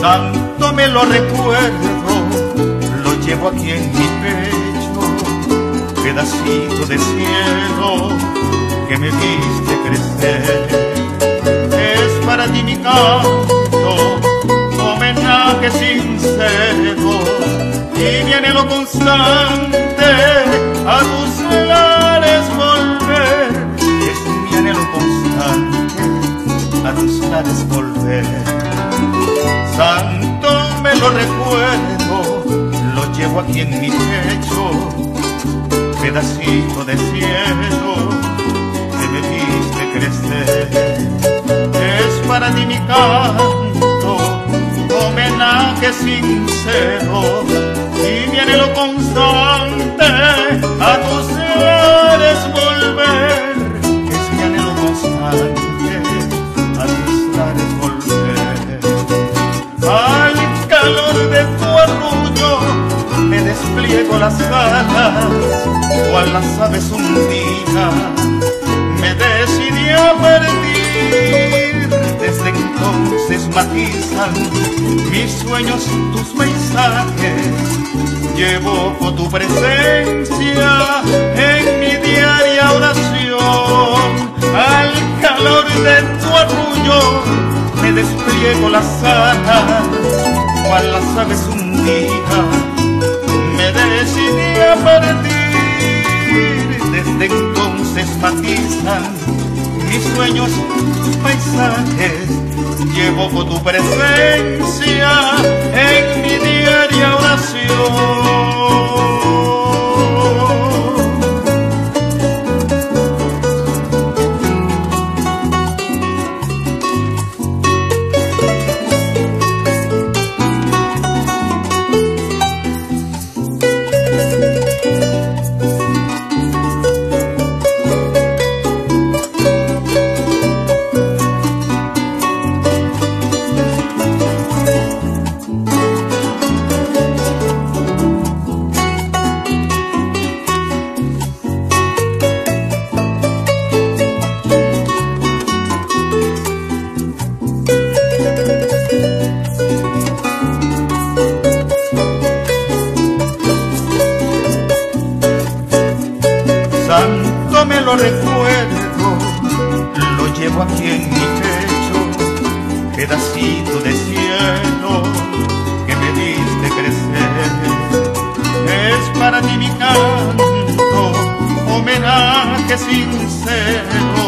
santo me lo recuerdo, lo llevo aquí en mi pecho, pedacito de cielo que me viste crecer. Es para ti mi canto, homenaje sincero, y viene lo constante a tus lares volver. Es mi anhelo constante a tus lares volver. Santo me lo recuerdo, lo llevo aquí en mi pecho, pedacito de cielo que me viste crecer. Es para ti mi canto, homenaje sincero, y viene lo constante a tus las alas, cual las aves un día me decidí a partir. Desde entonces matizan mis sueños tus paisajes. Llevo con tu presencia en mi diaria oración. Al calor de tu arrullo me despliego las alas, cual las aves decidí partir. Desde entonces matizan mis sueños, tus paisajes. Llevo con tu presencia en mi diaria oración. Santo me lo recuerdo, lo llevo aquí en mi pecho, pedacito de cielo que me diste crecer. Es para ti mi canto, homenaje sincero,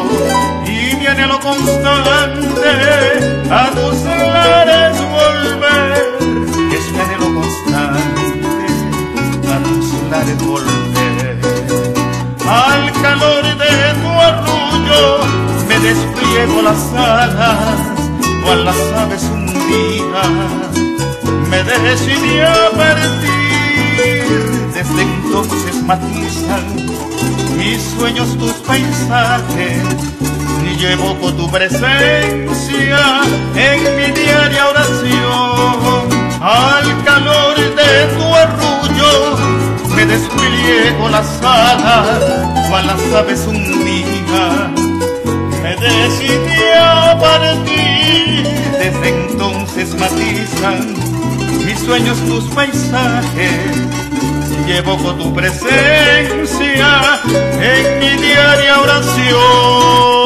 y mi anhelo constante a tus calor de tu arrullo me despliego las alas, cual las aves un día me decidí a partir. Desde entonces matizan mis sueños tus paisajes, y llevo con tu presencia en mi diaria oración. Al calor de tu arrullo me despliego las alas, cual las aves un día me decidí a partir. Desde entonces matizan mis sueños tus paisajes, llevo con tu presencia en mi diaria oración.